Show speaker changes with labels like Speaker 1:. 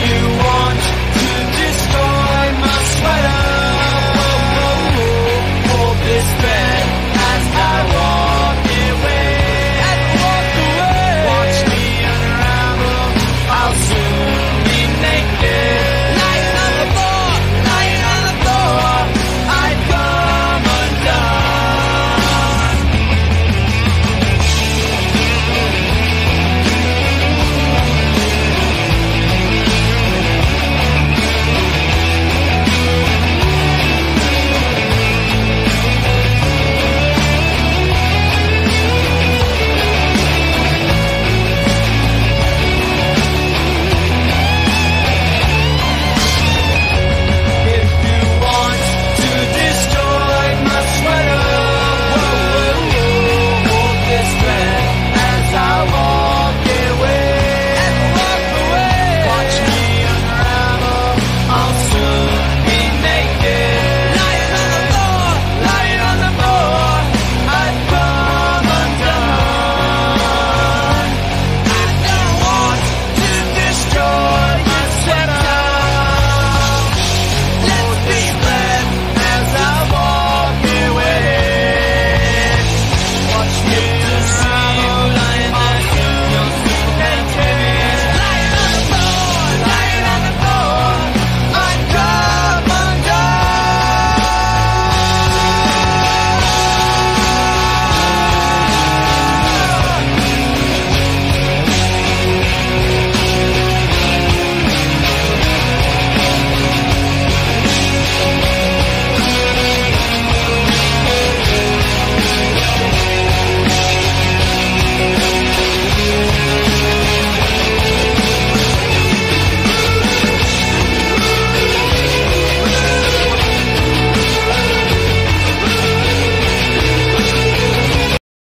Speaker 1: you